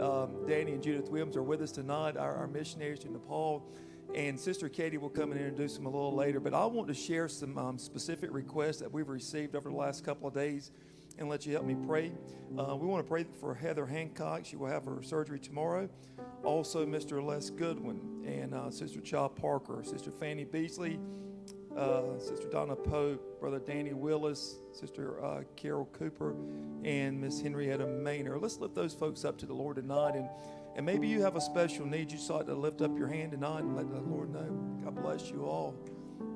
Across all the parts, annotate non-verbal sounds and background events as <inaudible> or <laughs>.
um, Danny and Judith Williams are with us tonight, our, our missionaries to Nepal. And Sister Katie will come and introduce them a little later. But I want to share some um, specific requests that we've received over the last couple of days and let you help me pray. Uh, we want to pray for Heather Hancock. She will have her surgery tomorrow. Also, Mr. Les Goodwin and uh, Sister Child Parker, Sister Fanny Beasley, uh, Sister Donna Pope, Brother Danny Willis, Sister uh, Carol Cooper, and Miss Henrietta Maynard. Let's lift those folks up to the Lord tonight. And, and maybe you have a special need. You sought to lift up your hand tonight and let the Lord know. God bless you all.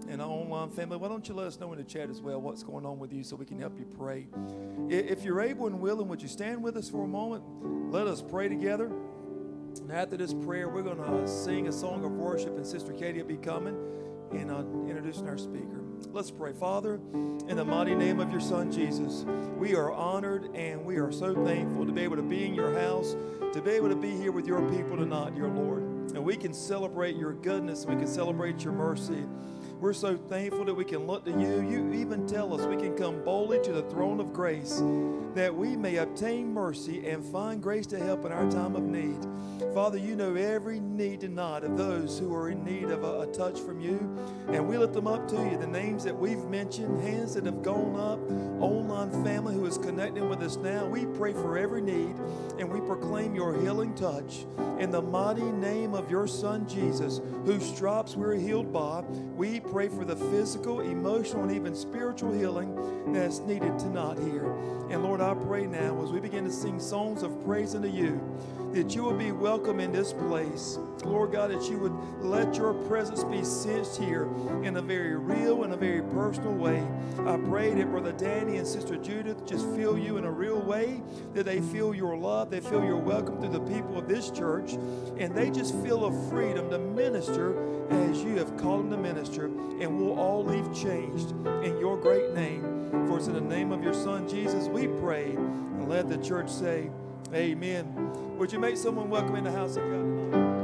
And our online family, why don't you let us know in the chat as well what's going on with you so we can help you pray. If you're able and willing, would you stand with us for a moment? Let us pray together. And after this prayer, we're going to sing a song of worship, and Sister Katie will be coming and uh, introducing our speaker. Let's pray. Father, in the mighty name of your Son, Jesus, we are honored and we are so thankful to be able to be in your house, to be able to be here with your people tonight, dear Lord. And we can celebrate your goodness, we can celebrate your mercy. We're so thankful that we can look to you. You even tell us we can come boldly to the throne of grace that we may obtain mercy and find grace to help in our time of need. Father, you know every need tonight of those who are in need of a, a, touch from you, and we lift them up to you. The names that we've mentioned, hands that have gone up, online family who is connecting with us now, we pray for every need, and we proclaim your healing touch. In the mighty name of your Son, Jesus, whose stripes we're healed by, we pray for the physical, emotional, and even spiritual healing that's needed tonight here. And Lord, I pray now as we begin to sing songs of praise unto you, that you will be welcome in this place. Lord God, that you would let your presence be sensed here in a very real and a very personal way. I pray that Brother Danny and Sister Judith just feel you in a real way, that they feel your love, they feel your welcome through the people of this church, and they just feel a freedom to minister as you have called them to minister, and we'll all leave changed in your great name. For it's in the name of your Son, Jesus, we pray, and let the church say, Amen. Would you make someone welcome in the house of God tonight?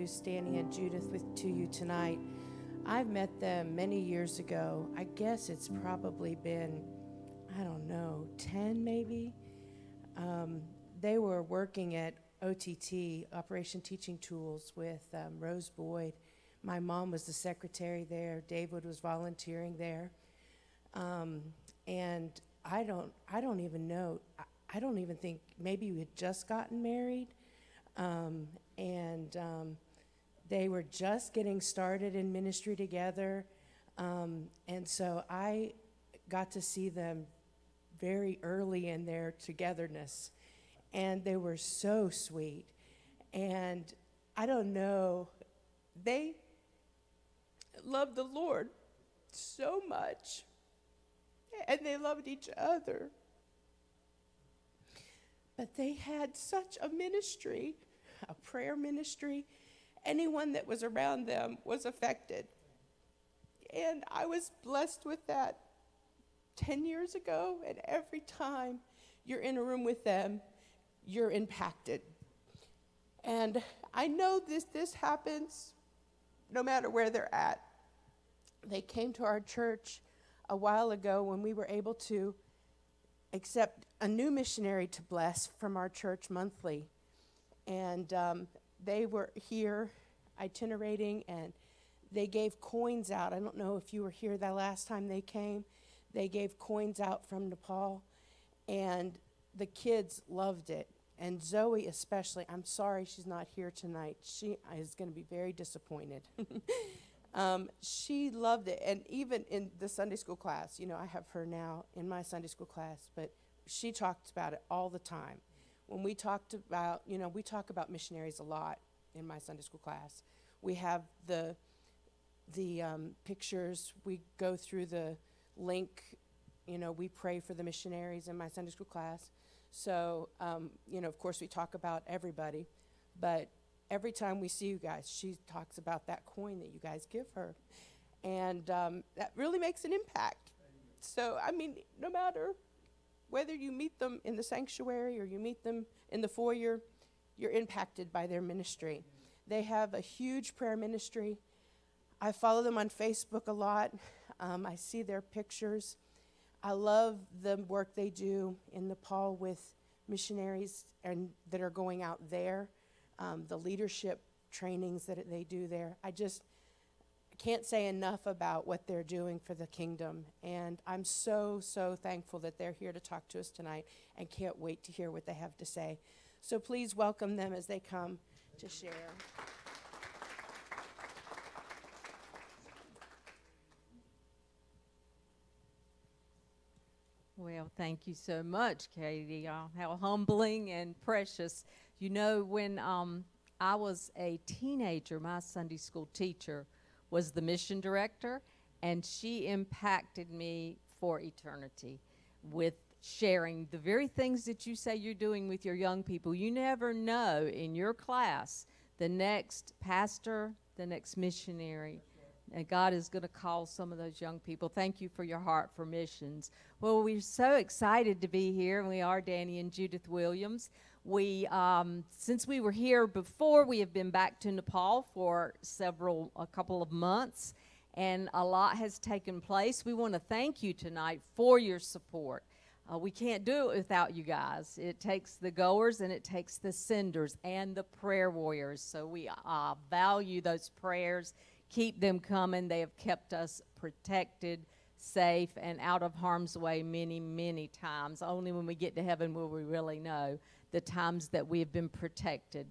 Introduce Danny and Judith with, to you tonight. I've met them many years ago. I guess it's probably been, I don't know, 10 maybe. Um, they were working at OTT, Operation Teaching Tools, with um, Rose Boyd. My mom was the secretary there. David was volunteering there. Um, and I don't, I don't even know. I, I don't even think maybe we had just gotten married, um, and um, they were just getting started in ministry together. Um, and so I got to see them very early in their togetherness, and they were so sweet. And I don't know, they loved the Lord so much and they loved each other. But they had such a ministry, a prayer ministry. Anyone that was around them was affected. And I was blessed with that 10 years ago, and every time you're in a room with them, you're impacted. And I know this this happens no matter where they're at. They came to our church a while ago when we were able to accept a new missionary to bless from our church monthly. And um, they were here itinerating and they gave coins out. I don't know if you were here the last time they came. They gave coins out from Nepal and the kids loved it. And Zoe, especially, I'm sorry she's not here tonight. She is going to be very disappointed. <laughs> um, she loved it. And even in the Sunday school class, you know, I have her now in my Sunday school class, but she talks about it all the time. When we talked about, you know, we talk about missionaries a lot. in my Sunday school class. We have the the um, pictures. We go through the link. You know, we pray for the missionaries in my Sunday school class. So, um, you know, of course, we talk about everybody, but every time we see you guys, she talks about that coin that you guys give her. And um, that really makes an impact. So, I mean, no matter whether you meet them in the sanctuary or you meet them in the foyer, you're impacted by their ministry. They have a huge prayer ministry. I follow them on Facebook a lot. Um, I see their pictures. I love the work they do in Nepal with missionaries and that are going out there, um, the leadership trainings that they do there. I just can't say enough about what they're doing for the kingdom. And I'm so, so thankful that they're here to talk to us tonight and can't wait to hear what they have to say. So please welcome them as they come to share. Well, thank you so much, Katie. Uh, how humbling and precious. You know, when um, I was a teenager, my Sunday school teacher was the mission director, and she impacted me for eternity with sharing the very things that you say you're doing with your young people. You never know in your class the next pastor, the next missionary. And God is going to call some of those young people. Thank you for your heart for missions. Well, we're so excited to be here. and We are Danny and Judith Williams. We, um, since we were here before, we have been back to Nepal for several, a couple of months, and a lot has taken place. We want to thank you tonight for your support. Uh, we can't do it without you guys. It takes the goers and it takes the senders and the prayer warriors. So we uh, value those prayers. Keep them coming. They have kept us protected, safe, and out of harm's way many, many times. Only when we get to heaven will we really know the times that we have been protected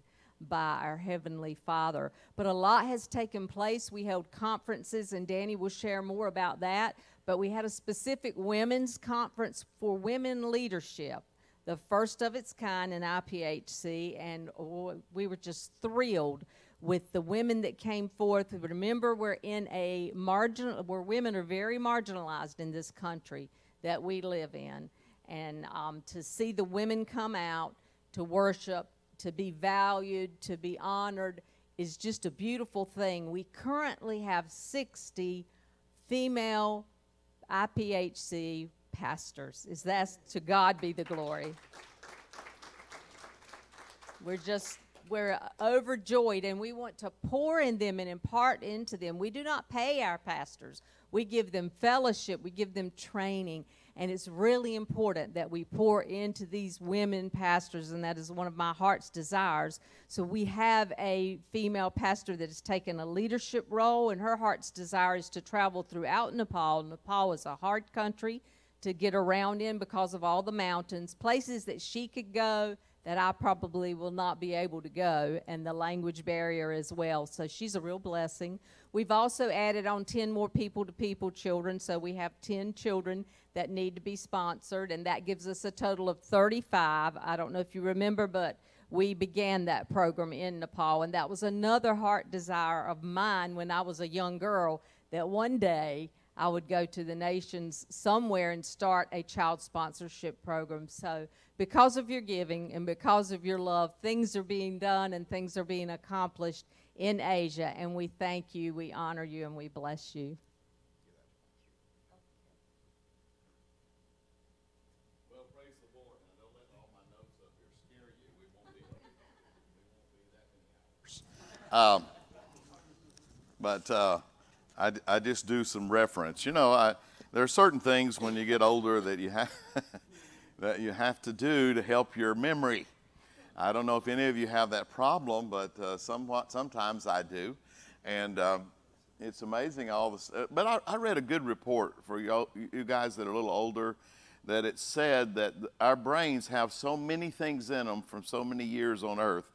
by our Heavenly Father. But a lot has taken place. We held conferences, and Danny will share more about that but we had a specific women's conference for women leadership, the first of its kind in IPHC, and oh, we were just thrilled with the women that came forth. Remember, we're in a marginal, where women are very marginalized in this country that we live in, and um, to see the women come out to worship, to be valued, to be honored is just a beautiful thing. We currently have 60 female IPHC pastors. Is that to God be the glory? We're just we're overjoyed and we want to pour in them and impart into them. We do not pay our pastors. We give them fellowship, we give them training, and it's really important that we pour into these women pastors, and that is one of my heart's desires. So we have a female pastor that has taken a leadership role, and her heart's desire is to travel throughout Nepal. Nepal is a hard country to get around in because of all the mountains, places that she could go that I probably will not be able to go, and the language barrier as well. So she's a real blessing. We've also added on 10 more people to people children, so we have 10 children that need to be sponsored, and that gives us a total of 35. I don't know if you remember, but we began that program in Nepal, and that was another heart desire of mine when I was a young girl that one day I would go to the nations somewhere and start a child sponsorship program. So, because of your giving and because of your love, things are being done and things are being accomplished in Asia, and we thank you, we honor you, and we bless you. Um, but uh, I, I just do some reference. You know, I, there are certain things when you get older that you have <laughs> that you have to do to help your memory. I don't know if any of you have that problem, but uh, somewhat sometimes I do, and um, it's amazing all this. Uh, but I, I, read a good report for you, you guys that are a little older that it said that our brains have so many things in them from so many years on Earth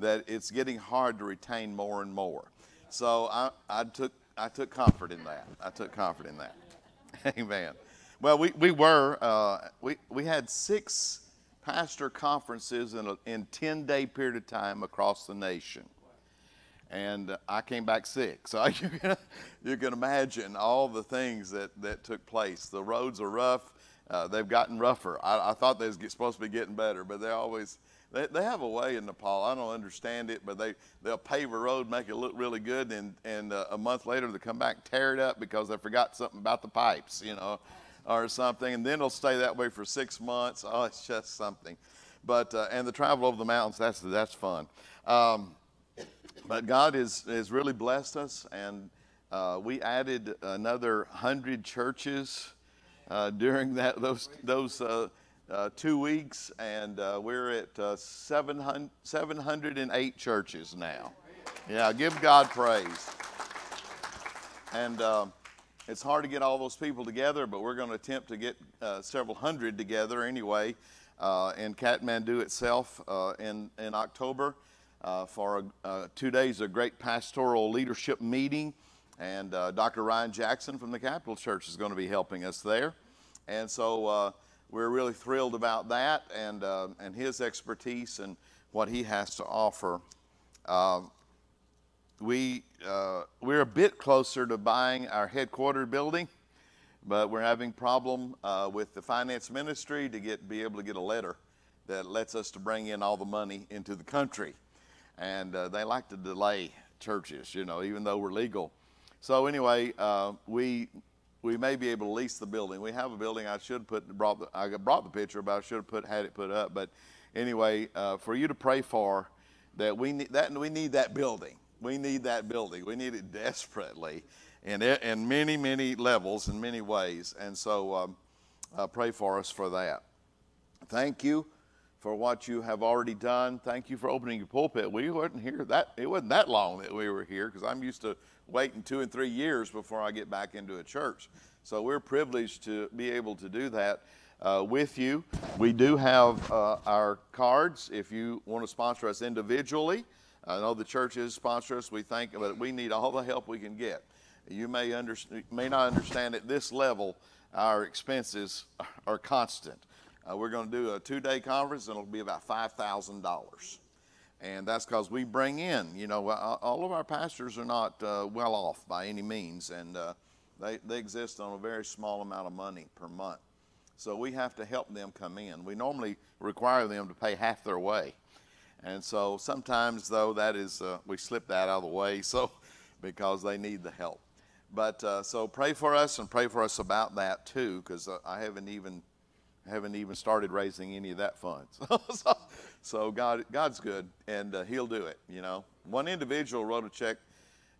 that it's getting hard to retain more and more. So I, I took I took comfort in that. I took comfort in that. <laughs> Amen. Well, we, we were, uh, we, we had six pastor conferences in a in 10 day period of time across the nation. and I came back sick. <laughs> So you can, you can imagine all the things that, that took place. The roads are rough. Uh, they've gotten rougher. I, I thought they was supposed to be getting better, but they always they, they have a way in Nepal. I don't understand it, but they they'll pave a road, make it look really good, and and uh, a month later they come back tear it up because they forgot something about the pipes, you know, or something, and then it'll stay that way for six months. Oh, it's just something. But uh, and the travel over the mountains that's that's fun. Um, but God has, has really blessed us, and uh, we added another hundred churches uh, during that those those uh, uh two weeks, and uh, we're at uh, 700, 708 churches now. Yeah, give God praise. And um, it's hard to get all those people together, but we're going to attempt to get several hundred together anyway in Kathmandu itself in in October uh, for a, uh, two days of great pastoral leadership meeting. And uh, Dr. Ryan Jackson from the Capital Church is going to be helping us there. And so uh, we're really thrilled about that and, uh, and his expertise and what he has to offer. Um, we, uh, we're a bit closer to buying our headquarters building, but we're having problem with the finance ministry to get, be able to get a letter that lets us to bring in all the money into the country and uh, they like to delay churches, you know, even though we're legal. So anyway, uh, we we may be able to lease the building. We have a building. I should put brought the, I brought the picture, but I should have put had it put up. But anyway, uh, for you to pray for that we need that we need that building. We need that building. We need it <laughs> desperately, in in many many levels in many ways. And so um, uh, pray for us for that. Thank you for what you have already done. Thank you for opening your pulpit. We weren't here that it wasn't that long that we were here because I'm used to waiting two and three years before I get back into a church. So we're privileged to be able to do that uh, with you. We do have uh, our cards if you want to sponsor us individually. I know the churches sponsor us. We think, but we need all the help we can get. You may under, may not understand at this level our expenses are constant. Uh, we're going to do a two day conference and it'll be about $5,000. And that's because we bring in, you know, all of our pastors are not uh, well off by any means, and uh, they, they exist on a very small amount of money per month. So we have to help them come in. We normally require them to pay half their way. And so sometimes, though, that is, uh, we slip that out of the way <laughs> so because they need the help. But uh, so pray for us and pray for us about that too, because uh, I haven't even haven't even started raising any of that funds. <laughs> so, so, God, God's good, and uh, He'll do it. You know, one individual wrote a check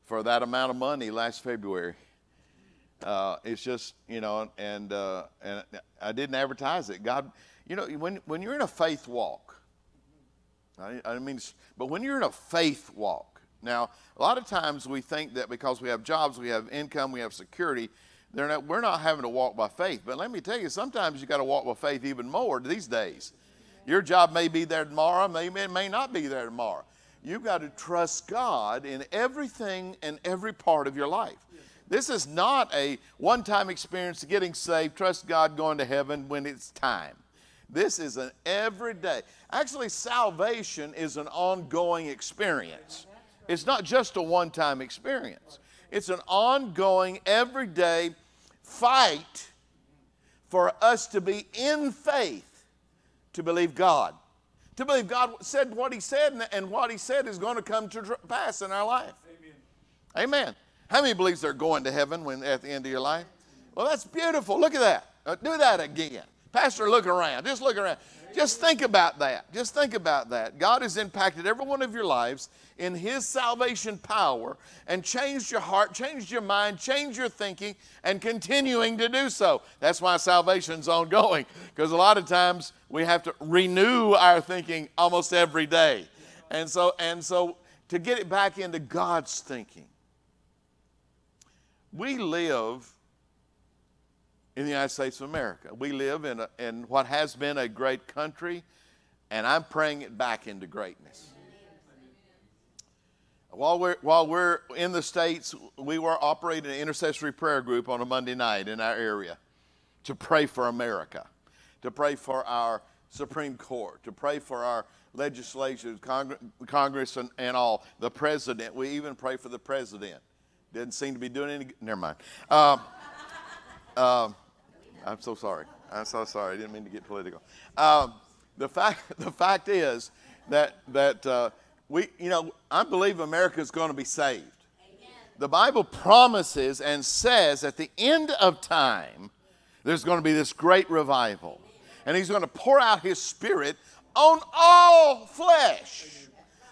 for that amount of money last February. Uh, it's just you know, and uh, and I didn't advertise it. God, you know, when when you're in a faith walk, I, I mean, but when you're in a faith walk, now a lot of times we think that because we have jobs, we have income, we have security not, we're not having to walk by faith. But let me tell you, sometimes you got to walk by faith even more these days. Your job may be there tomorrow, it may not be there tomorrow. You've got to trust God in everything and every part of your life. This is not a one time experience getting saved, trust God going to heaven when it's time. This is an everyday. Actually, salvation is an ongoing experience. It's not just a one time experience. It's an ongoing, everyday fight for us to be in faith to believe God. To believe God said what He said, and what He said is going to come to pass in our life. Amen. Amen. How many believes they're going to heaven when at the end of your life? Well, that's beautiful. Look at that. Uh, do that again. Pastor, look around. Just look around. Just think about that. Just think about that. God has impacted every one of your lives in His salvation power and changed your heart, changed your mind, changed your thinking, and continuing to do so. That's why salvation's ongoing, because a lot of times we have to renew our thinking almost every day. And so, and so to get it back into God's thinking, we live in the United States of America. We live in, a, in what has been a great country, and I'm praying it back into greatness. While we're, while we're in the States, we were operating an intercessory prayer group on a Monday night in our area to pray for America, to pray for our Supreme Court, to pray for our legislation, Cong- Congress, and, and all, the president. We even pray for the president. Didn't seem to be doing any. Never mind. <laughs> Um, um, I'm so sorry. I'm so sorry. I didn't mean to get political. Um, the fact, <laughs> the fact is that that uh, we, you know, I believe America is going to be saved. The Bible promises and says at the end of time, there's going to be this great revival, and He's going to pour out His Spirit on all flesh.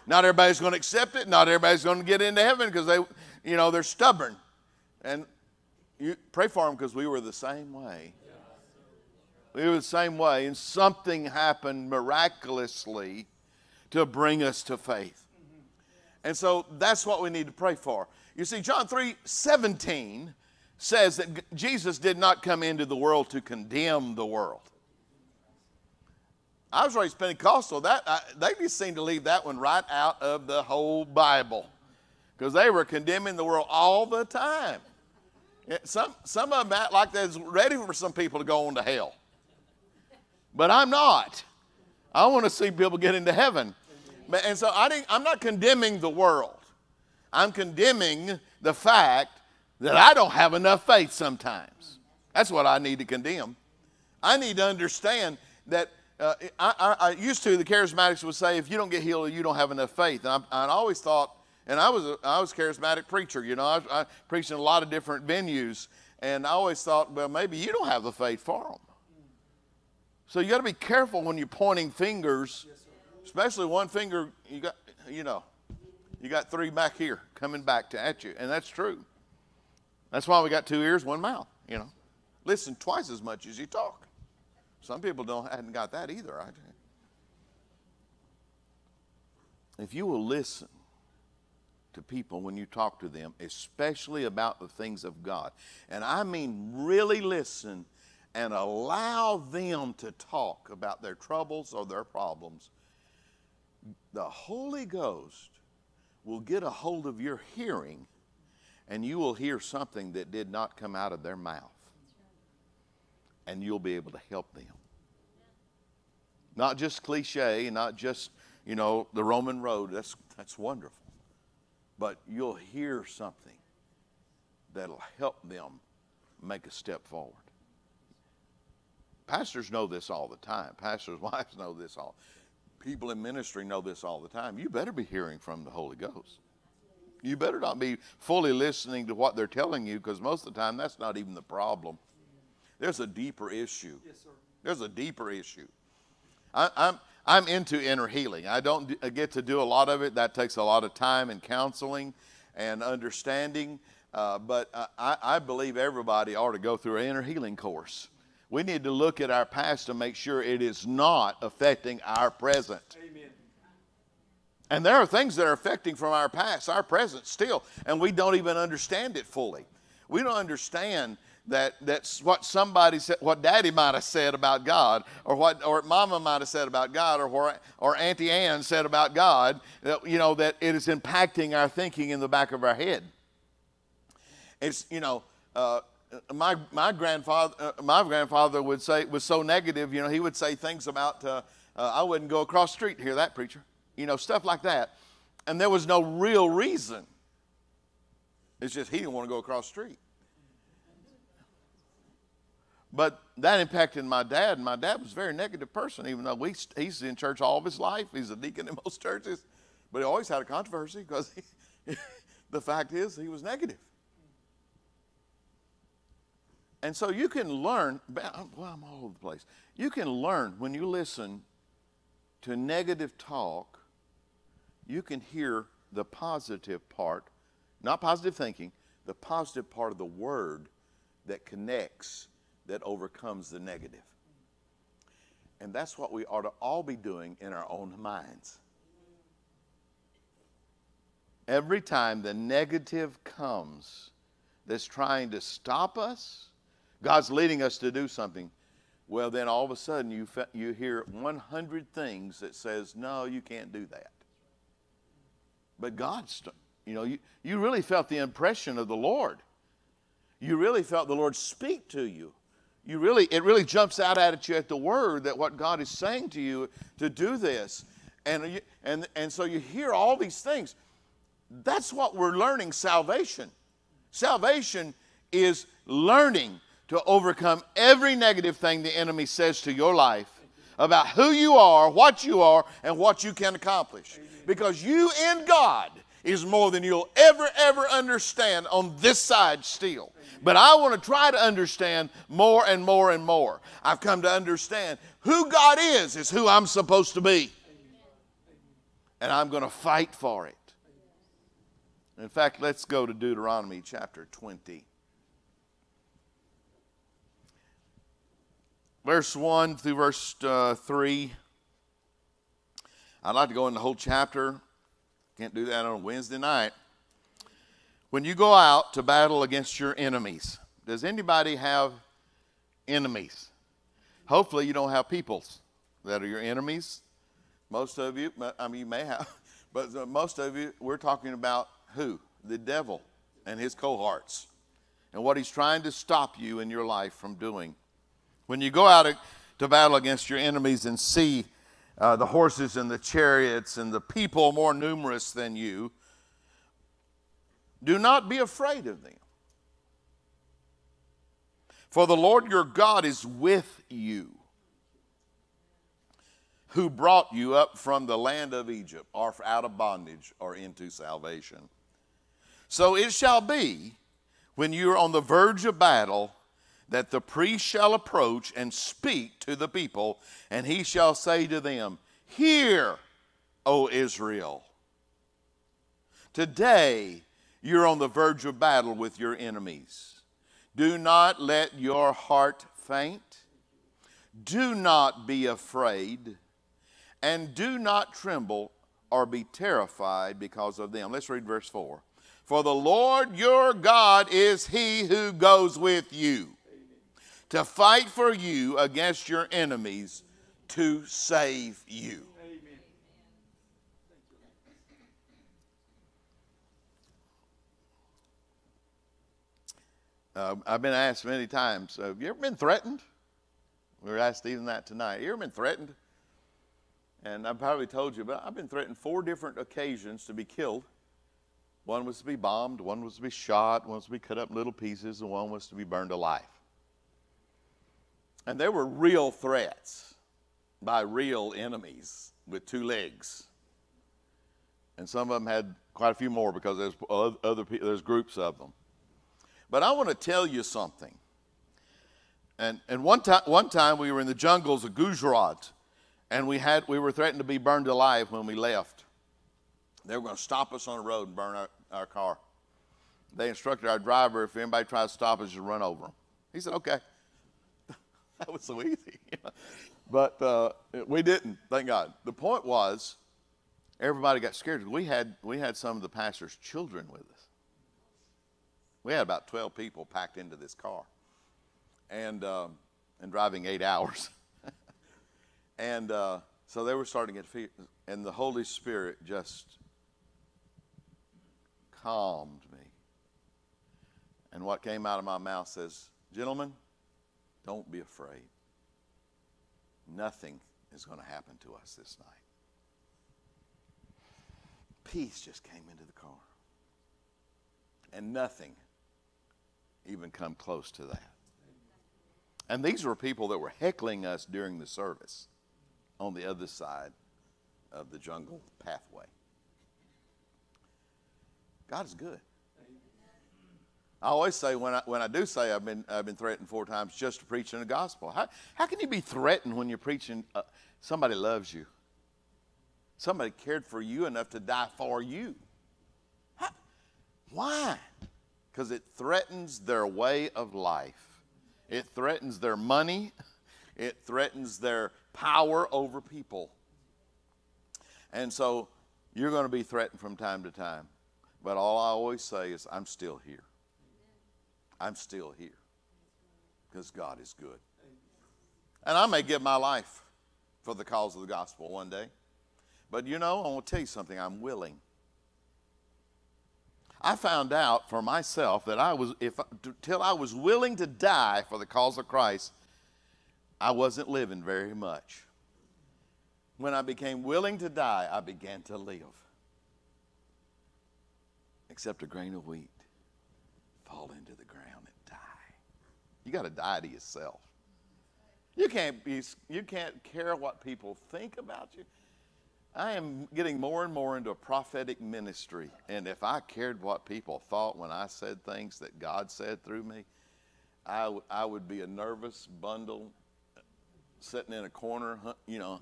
Not everybody's going to accept it. Not everybody's going to get into heaven because they, you know, they're stubborn. And you pray for them because we were the same way. We were the same way, and something happened miraculously to bring us to faith. And so that's what we need to pray for. You see, John 3 17 says that Jesus did not come into the world to condemn the world. I was raised Pentecostal. That I, they just seem to leave that one right out of the whole Bible because they were condemning the world all the time. Eh, some, some of them act like they're ready for some people to go on to hell. But I'm not. I want to see people get into heaven. And so I I'm not condemning the world. I'm condemning the fact that I don't have enough faith sometimes. That's what I need to condemn. I need to understand that uh, I, I, I, used to, the charismatics would say, if you don't get healed, you don't have enough faith. And I, I always thought, and I was a, I was a charismatic preacher, you know, I, I preached in a lot of different venues, and I always thought, well, maybe you don't have the faith for them. So you got to be careful when you're pointing fingers, especially one finger. You got, you know, you got three back here coming back to at you, and that's true. That's why we got two ears, one mouth. You know, listen twice as much as you talk. Some people don't hadn't got that either. I if you will listen to people when you talk to them, especially about the things of God, and I mean really listen and allow them to talk about their troubles or their problems, the Holy Ghost will get a hold of your hearing and you will hear something that did not come out of their mouth and you'll be able to help them. Not just cliche, not just, you know, the Roman road. That's, that's wonderful. But you'll hear something that'll help them make a step forward. Pastors know this all the time. Pastors' <laughs> wives know this all. People in ministry know this all the time. You better be hearing from the Holy Ghost. You better not be fully listening to what they're telling you because most of the time that's not even the problem. There's a deeper issue. Yes, sir. There's a deeper issue. I, I'm, I'm into inner healing. I don't get to do a lot of it. That takes a lot of time and counseling and understanding. Uh, but I, I believe everybody ought to go through an inner healing course. We need to look at our past to make sure it is not affecting our present. Amen. And there are things that are affecting from our past, our present still, and we don't even understand it fully. We don't understand that that's what somebody said, what daddy might have said about God, or what or mama might have said about God, or what, or Auntie Ann said about God, that, you know, that it is impacting our thinking in the back of our head. It's, you know, uh, my, my grandfather, uh, my grandfather would say, was so negative, you know, he would say things about, uh, uh I wouldn't go across street to hear that preacher you know, stuff like that. And there was no real reason. It's just he didn't want to go across street. But that impacted my dad, and my dad was a very negative person, even though we, he's in church all of his life. He's a deacon in <laughs> most churches, but he always had a controversy because <laughs> the fact is he was negative. And so you can learn, well, I'm all over the place. You can learn when you listen to negative talk you can hear the positive part, not positive thinking, the positive part of the word that connects, that overcomes the negative. And that's what we ought to all be doing in our own minds. Every time the negative comes that's trying to stop us, God's leading us to do something. Well, then all of a sudden you, you hear 100 things that says, no, you can't do that. But God's, you know, you, you really felt the impression of the Lord. You really felt the Lord speak to you. you really, it really jumps out at you at the word that what God is saying to you to do this. And, you, and, and so you hear all these things. That's what we're learning salvation. Salvation is learning to overcome every negative thing the enemy says to your life about who you are, what you are, and what you can accomplish. Because you in God is more than you'll ever, ever understand on this side still. But I want to try to understand more and more and more. I've come to understand who God is, is who I'm supposed to be. And I'm going to fight for it. In fact, let's go to Deuteronomy chapter 20. Verse 1 through verse uh, 3. I'd like to go in the whole chapter. Can't do that on a Wednesday night. When you go out to battle against your enemies, does anybody have enemies? Hopefully, you don't have peoples that are your enemies. Most of you, I mean, you may have, <laughs> but most of you, we're talking about who? The devil and his cohorts and what he's trying to stop you in your life from doing. When you go out to battle against your enemies and see uh, the horses and the chariots and the people more numerous than you, do not be afraid of them. For the Lord your God is with you, who brought you up from the land of Egypt, or out of bondage, or into salvation. So it shall be, when you are on the verge of battle, that the priest shall approach and speak to the people, and he shall say to them, Hear, O Israel. Today you're on the verge of battle with your enemies. Do not let your heart faint. Do not be afraid. And do not tremble or be terrified because of them. Let's read verse 4. For the Lord your God is he who goes with you to fight for you against your enemies to save you. Uh, I've been asked many times, uh, have you ever been threatened? We were asked even that tonight. You ever been threatened? And I've probably told you, but I've been threatened four different occasions to be killed. One was to be bombed, one was to be shot, one was to be cut up in little pieces, and one was to be burned alive. And there were real threats by real enemies with two legs. And some of them had quite a few more because there's other there's groups of them. But I want to tell you something. And, and one, time, one time we were in the jungles of Gujarat, and we, had, we were threatened to be burned alive when we left. They were going to stop us on the road and burn our, our car. They instructed our driver if anybody tries to stop us, just run over them. He said, okay. <laughs> that was so easy. <laughs> but uh, we didn't, thank God. The point was, everybody got scared. We had, we had some of the pastor's children with us. We had about 12 people packed into this car and, um, and driving eight hours. <laughs> and uh, so they were starting to get and the Holy Spirit just calmed me. And what came out of my mouth says, Gentlemen, don't be afraid. Nothing is going to happen to us this night. Peace just came into the car. And nothing even come close to that. And these were people that were heckling us during the service on the other side of the jungle pathway. God is good. I always say when I, when I do say I've been, I've been threatened four times just to preach in the gospel. How, how can you be threatened when you're preaching? Uh, somebody loves you. Somebody cared for you enough to die for you. How, why? because it threatens their way of life. It threatens their money. <laughs> It threatens their power over people. And so you're going to be threatened from time to time. But all I always say is, I'm still here. I'm still here because God is good. And I may give my life for the cause of the gospel one day. But you know, I want to tell you something. I'm willing. I found out for myself that I was, if till I was willing to die for the cause of Christ, I wasn't living very much. When I became willing to die, I began to live. Except a grain of wheat fall into the ground and die. You got to die to yourself. You can't be you can't care what people think about you. I am getting more and more into a prophetic ministry, and if I cared what people thought when I said things that God said through me, I, I would be a nervous bundle sitting in a corner, you know,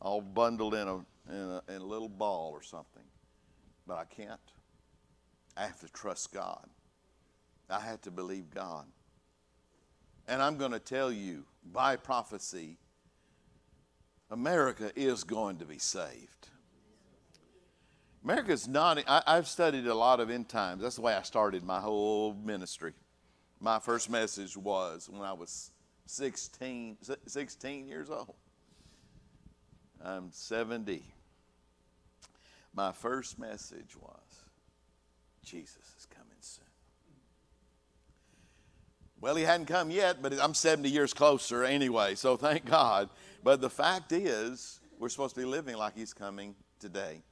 all bundled in a, in a, in a little ball or something. But I can't. I have to trust God. I have to believe God. And I'm going to tell you by prophecy, America is going to be saved. America's not, I, I've studied a lot of end times. That's the way I started my whole ministry. My first message was when I was 16, 16 years old. I'm 70. My first message was Jesus is coming soon. Well, he hadn't come yet, but I'm 70 years closer anyway, so thank God. But the fact is, we're supposed to be living like he's coming today.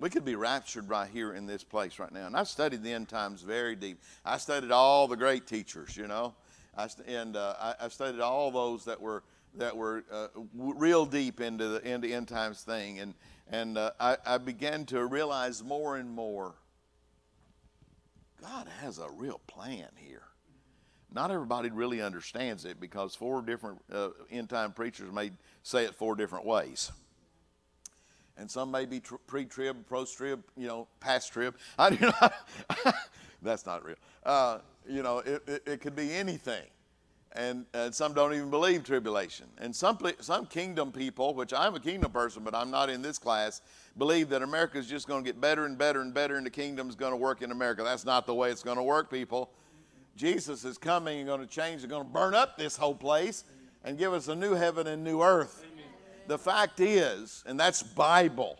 We could be raptured right here in this place right now. And I've studied the end times very deep. I studied all the great teachers, you know. I, and uh, I, I, studied all those that were that were uh, real deep into the into end times thing, and and uh, I, I began to realize more and more. God has a real plan here. Not everybody really understands it because four different uh, end time preachers may say it four different ways. And some may be tr- pre-trib, post-trib, you know, past-trib. I do not. <laughs> that's not real. Uh, you know, it, it, it, could be anything. And, and some don't even believe tribulation. And some, some kingdom people, which I'm a kingdom person, but I'm not in this class, believe that America is just going to get better and better and better and the kingdom is going to work in America. That's not the way it's going to work, people. Jesus is coming and going to change, and going to burn up this whole place and give us a new heaven and new earth. The fact is, and that's Bible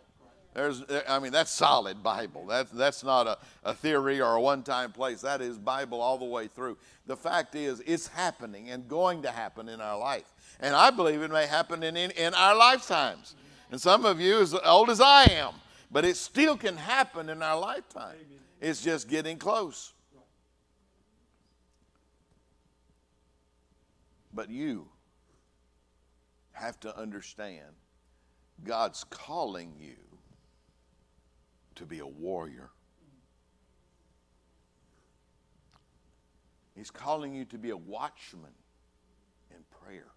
there's, I mean, that's solid Bible. That's, that's not a, a theory or a one time place. That is Bible all the way through. The fact is, it's happening and going to happen in our life. And I believe it may happen in, in, in our lifetimes. And some of you, as old as I am, but it still can happen in our lifetime. It's just getting close. But you have to understand God's calling you to be a warrior. He's calling you to be a watchman in prayer.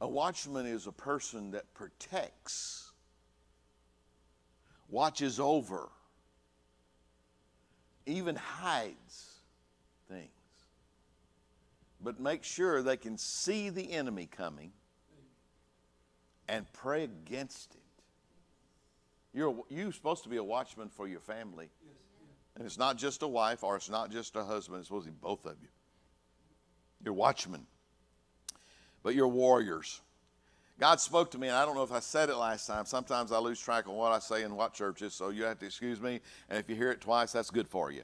A watchman is a person that protects, watches over, even hides things, but make sure they can see the enemy coming and pray against it. You're, you're supposed to be a watchman for your family. And it's not just a wife or it's not just a husband, it's supposed to be both of you. You're watchmen, but you're warriors. God spoke to me, and I don't know if I said it last time. Sometimes I lose track of what I say in what churches, so you have to excuse me. And if you hear it twice, that's good for you.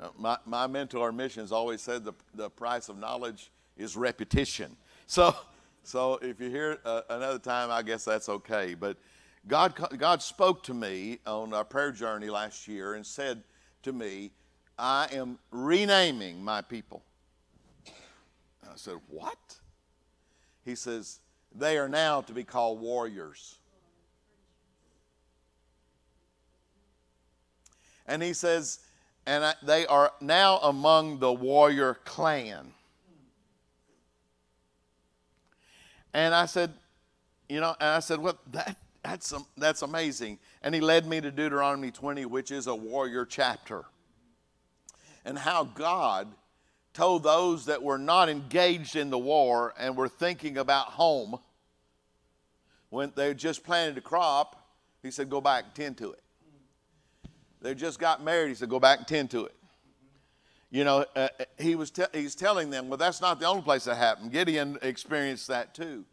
Uh, my, my mentor missions always said the, the price of knowledge is repetition. <laughs> So, so if you hear it uh, another time, I guess that's okay. But God, God spoke to me on our prayer journey last year and said to me, I am renaming my people. I said, What? He says, They are now to be called warriors. And he says, and they are now among the warrior clan. And I said, you know, and I said, well, that, that's, that's amazing. And he led me to Deuteronomy 20, which is a warrior chapter. And how God told those that were not engaged in the war and were thinking about home, when they just planted a crop, he said, Go back tend to it. They just got married, he said, Go back and tend to it. You know, uh, uh he was te- he's telling them, Well, that's not the only place that happened. Gideon experienced that too,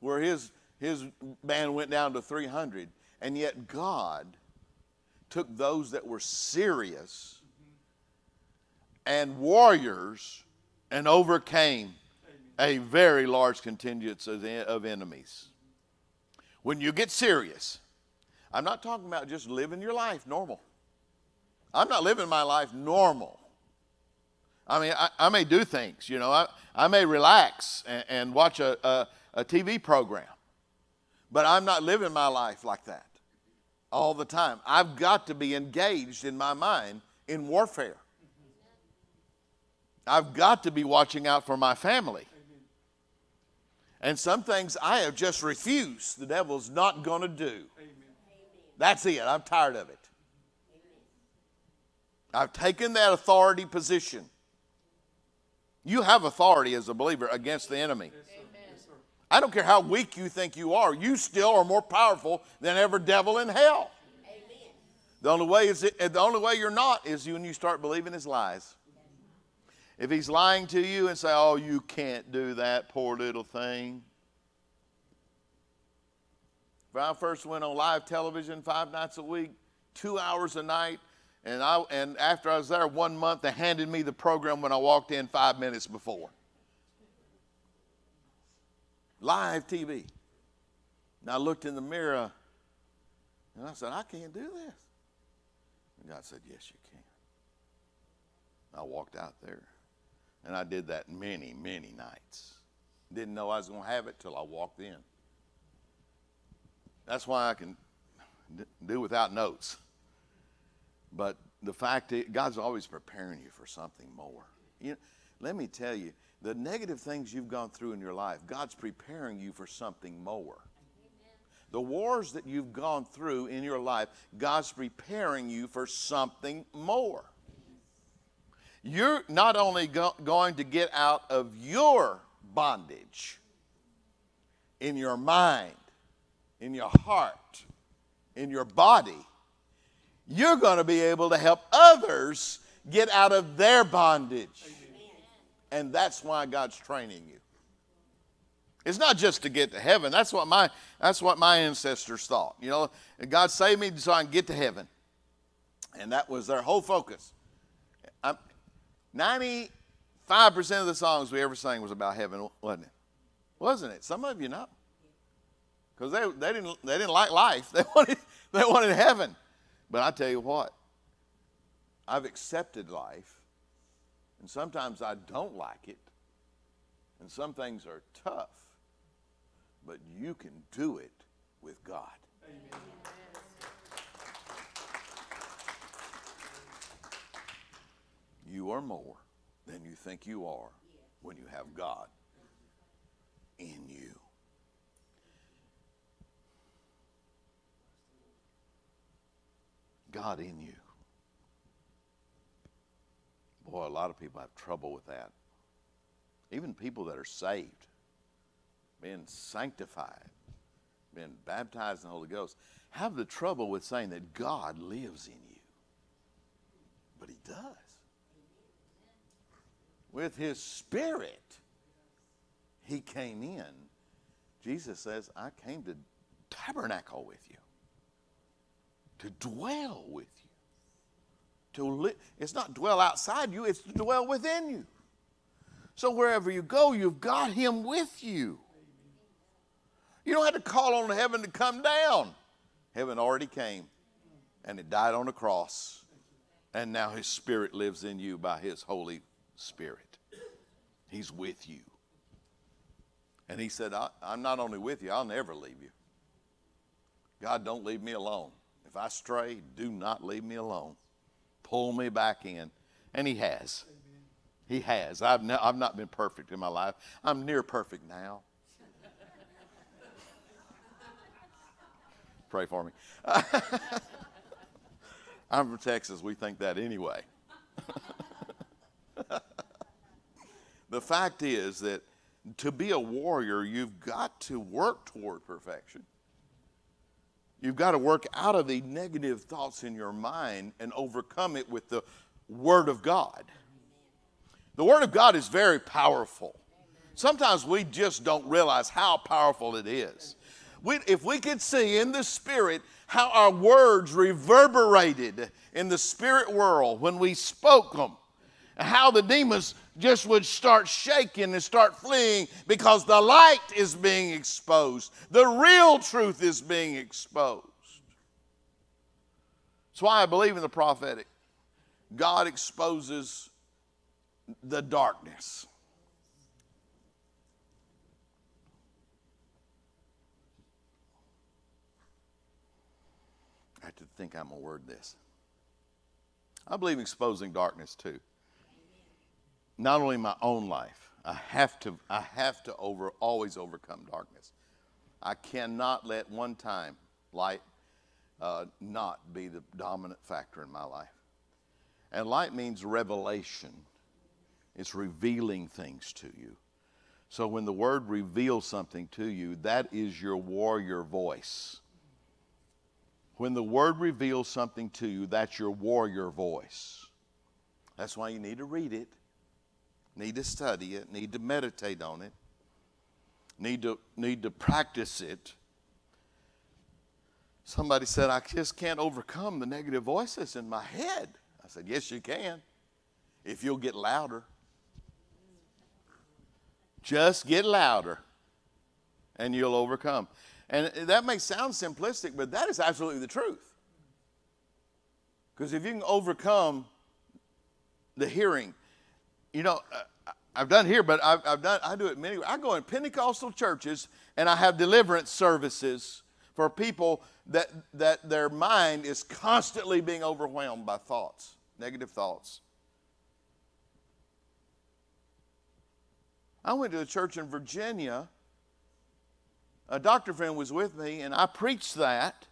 where his his band went down to 300. And yet God took those that were serious and warriors and overcame a very large contingent of, of enemies. When you get serious, I'm not talking about just living your life normal. I'm not living my life normal. I mean, I, I may do things, you know, I, I may relax and, and watch a, a, a TV program, but I'm not living my life like that all the time. I've got to be engaged in my mind in warfare. I've got to be watching out for my family. And some things I have just refused. The devil's not going to do. That's it. I'm tired of it. I've taken that authority position. You have authority as a believer against the enemy. I don't care how weak you think you are, you still are more powerful than ever devil in hell. The only way is it, the only way you're not is when you start believing his lies. If he's lying to you and say, "Oh, you can't do that, poor little thing." When I first went on live television five nights a week, two hours a night, and I and after I was there one month, they handed me the program when I walked in five minutes before. Live TV. And I looked in the mirror and I said, I can't do this. And God said, Yes, you can. I walked out there. And I did that many, many nights. Didn't know I was going to have it till I walked in. That's why I can do without notes. But the fact is, God's always preparing you for something more. You know, let me tell you, the negative things you've gone through in your life, God's preparing you for something more. The wars that you've gone through in your life, God's preparing you for something more. You're not only go- going to get out of your bondage in your mind, in your heart, in your body, you're going to be able to help others get out of their bondage. And that's why God's training you. It's not just to get to heaven. That's what my, that's what my ancestors thought. You know, God saved me so I can get to heaven. And that was their whole focus. I'm, 95% of the songs we ever sang was about heaven, wasn't it? Wasn't it? Some of you know. Because they, they, didn't, they didn't like life. <laughs> They wanted, they wanted heaven. But I tell you what, I've accepted life, and sometimes I don't like it, and some things are tough, but you can do it with God. Amen. You are more than you think you are when you have God in you. God in you. Boy, a lot of people have trouble with that. Even people that are saved, being sanctified, being baptized in the Holy Ghost, have the trouble with saying that God lives in you. But He does. With His Spirit, He came in. Jesus says, I came to tabernacle with you to dwell with you. To li- it's not dwell outside you, it's to dwell within you. So wherever you go, you've got him with you. You don't have to call on heaven to come down. Heaven already came and it died on the cross. And now his spirit lives in you by his Holy Spirit. He's with you. And he said, I'm not only with you, I'll never leave you. God, don't leave me alone. If I stray, do not leave me alone. Pull me back in. And He has. He has. I've, ne- I've not been perfect in my life. I'm near perfect now. <laughs> Pray for me. <laughs> I'm from Texas. We think that anyway. <laughs> the fact is that to be a warrior, you've got to work toward perfection. You've got to work out of the negative thoughts in your mind and overcome it with the Word of God. The Word of God is very powerful. Sometimes we just don't realize how powerful it is. We, if we could see in the Spirit how our words reverberated in the spirit world when we spoke them, and how the demons just would start shaking and start fleeing because the light is being exposed. The real truth is being exposed. That's why I believe in the prophetic. God exposes the darkness. I have to think I'm going to word this. I believe exposing darkness too. Not only my own life, I have to, I have to over, always overcome darkness. I cannot let one time light uh, not be the dominant factor in my life. And light means revelation, it's revealing things to you. So when the word reveals something to you, that is your warrior voice. When the word reveals something to you, that's your warrior voice. That's why you need to read it, need to study it, need to meditate on it, need to, need to practice it. Somebody said, I just can't overcome the negative voices in my head. I said, Yes, you can, if you'll get louder. Just get louder, and you'll overcome. And that may sound simplistic, but that is absolutely the truth. Because if you can overcome the hearing, you know, uh, I've done here, but I've, I've, done, I do it many. I go in Pentecostal churches and I have deliverance services for people that, that their mind is constantly being overwhelmed by thoughts, negative thoughts. I went to a church in Virginia. A doctor friend was with me, and I preached that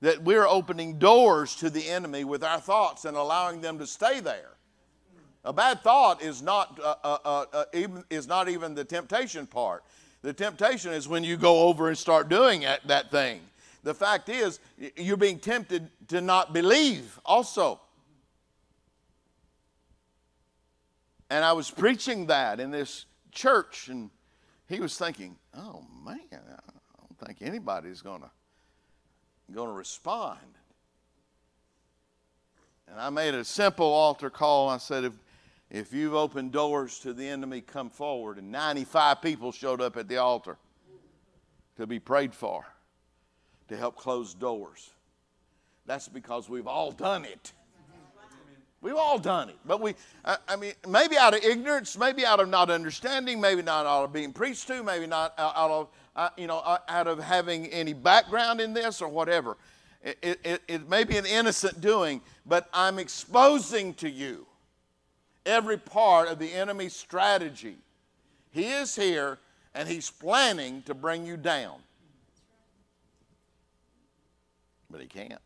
that we're opening doors to the enemy with our thoughts and allowing them to stay there. A bad thought is not, uh, uh, uh, uh even, is not even the temptation part. The temptation is when you go over and start doing that, that thing. The fact is, you're being tempted to not believe also. And I was preaching that in this church, and he was thinking, oh man, I don't think anybody's going to going to respond. And I made a simple altar call. I said, if, if you've opened doors to the enemy, come forward. And 95 people showed up at the altar to be prayed for, to help close doors. That's because we've all done it. We've all done it. But we, I, I, mean, maybe out of ignorance, maybe out of not understanding, maybe not out of being preached to, maybe not out of, uh, you know, uh, out of having any background in this or whatever. It, it, it may be an innocent doing, but I'm exposing to you every part of the enemy's strategy. He is here and he's planning to bring you down. But he can't.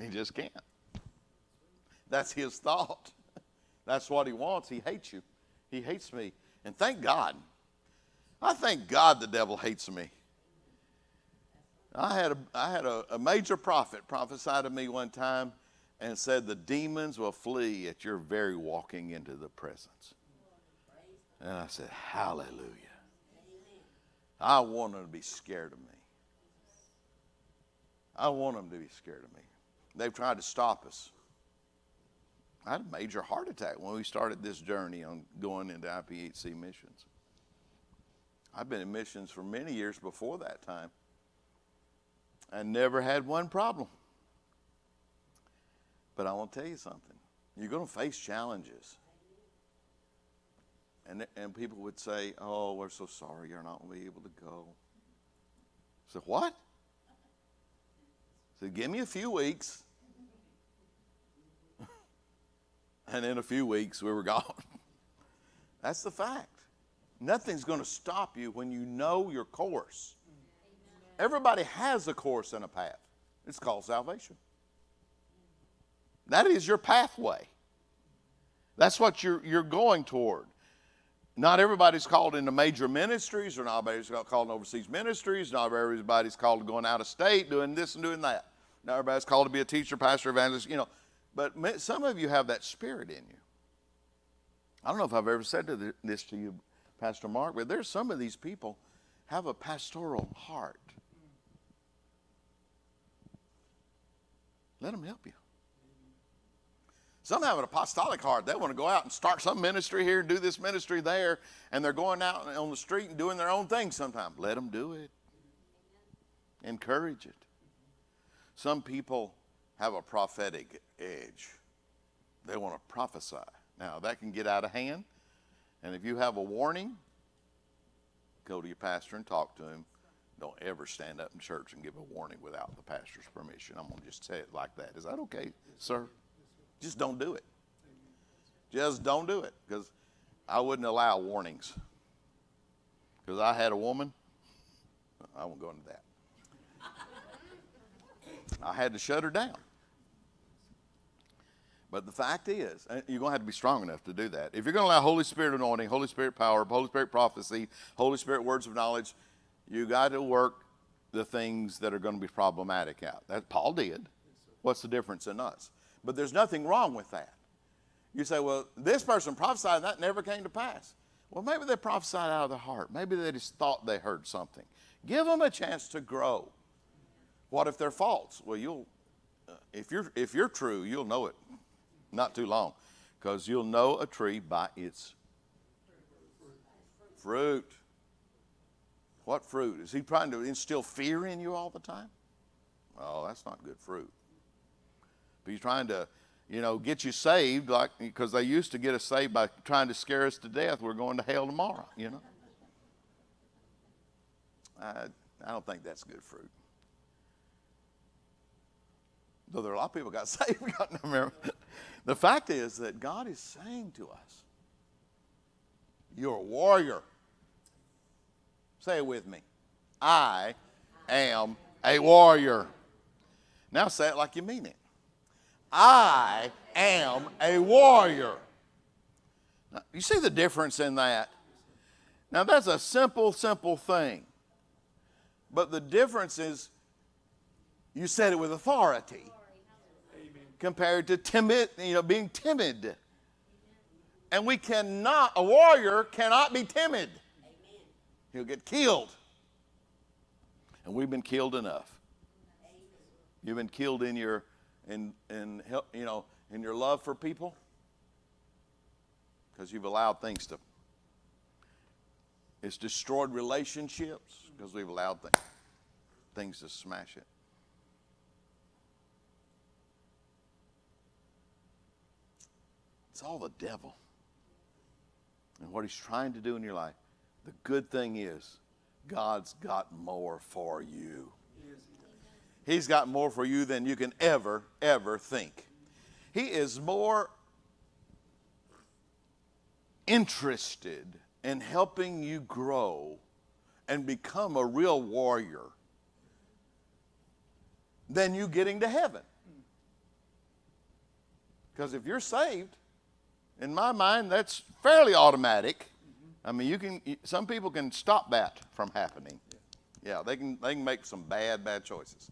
He just can't. That's his thought. That's what he wants. He hates you. He hates me. And thank God. I thank God the devil hates me. I had a, I had a, a major prophet prophesy to me one time and said, The demons will flee at your very walking into the presence. And I said, Hallelujah. I want them to be scared of me. I want them to be scared of me. They've tried to stop us. I had a major heart attack when we started this journey on going into IPHC missions. I've been in missions for many years before that time I never had one problem. But I want to tell you something. You're going to face challenges. And, and people would say, Oh, we're so sorry you're not going to be able to go. I said, What? I said, Give me a few weeks <laughs> and in a few weeks we were gone. <laughs> That's the fact. Nothing's going to stop you when you know your course. Everybody has a course and a path. It's called salvation. That is your pathway. That's what you're, you're going toward. Not everybody's called into major ministries, or not everybody's called in overseas ministries. Not everybody's called to going out of state, doing this and doing that. Not everybody's called to be a teacher, pastor, evangelist. You know, but some of you have that spirit in you. I don't know if I've ever said this to you, Pastor Mark, but there's some of these people have a pastoral heart. Let them help you. Some have an apostolic heart. They want to go out and start some ministry here and do this ministry there, and they're going out on the street and doing their own thing sometimes. Let them do it. Encourage it. Some people have a prophetic edge. They want to prophesy. Now, that can get out of hand. And if you have a warning, go to your pastor and talk to him. Don't ever stand up in church and give a warning without the pastor's permission. I'm going to just say it like that. Is that okay, sir? Just don't do it. Just don't do it because I wouldn't allow warnings. Because I had a woman, I won't go into that. I had to shut her down. But the fact is, uh, you're going to have to be strong enough to do that. If you're going to allow Holy Spirit anointing, Holy Spirit power, Holy Spirit prophecy, Holy Spirit words of knowledge, you got to work the things that are going to be problematic out. That Paul did. What's the difference in us? But there's nothing wrong with that. You say, well, this person prophesied and that never came to pass. Well, maybe they prophesied out of their heart. Maybe they just thought they heard something. Give them a chance to grow. What if they're false? Well, you'll, uh, if you're if you're true, you'll know it not too long because you'll know a tree by its fruit. What fruit? Is he trying to instill fear in you all the time? Oh, that's not good fruit. He's trying to, you know, get you saved, like because they used to get us saved by trying to scare us to death. We're going to hell tomorrow, you know. I, I don't think that's good fruit. Though there are a lot of people got <laughs> saved, got no memory. The fact is that God is saying to us, You're a warrior. Say it with me. I am a warrior. Now say it like you mean it. I am a warrior. Now, you see the difference in that? Now, that's a simple, simple thing. But the difference is you said it with authority compared to timid, you know, being timid. And we cannot, a warrior cannot be timid. He'll get killed. And we've been killed enough. You've been killed in your in in you know in your love for people because you've allowed things to it's destroyed relationships because we've allowed th- things to smash it It's all the devil. And what he's trying to do in your life. The good thing is, God's got more for you. He's got more for you than you can ever, ever think. He is more interested in helping you grow and become a real warrior than you getting to heaven. Because if you're saved, in my mind, that's fairly automatic. I mean, you can. Some people can stop that from happening. Yeah, they can. They can make some bad, bad choices.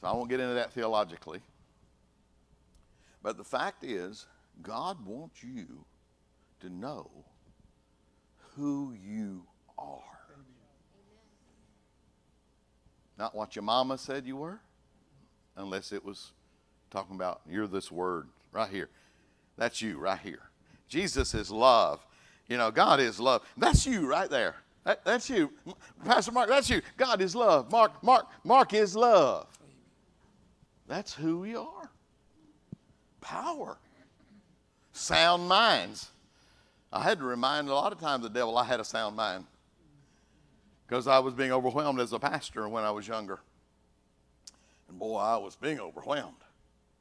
So I won't get into that theologically. But the fact is, God wants you to know who you are. Not what your mama said you were, unless it was talking about you're this word right here. That's you right here. Jesus is love. You know, God is love. That's you right there. That, that's you. Pastor Mark, that's you. God is love. Mark, Mark, Mark is love. That's who we are. Power. Sound minds. I had to remind a lot of times the devil I had a sound mind because I was being overwhelmed as a pastor when I was younger. And boy, I was being overwhelmed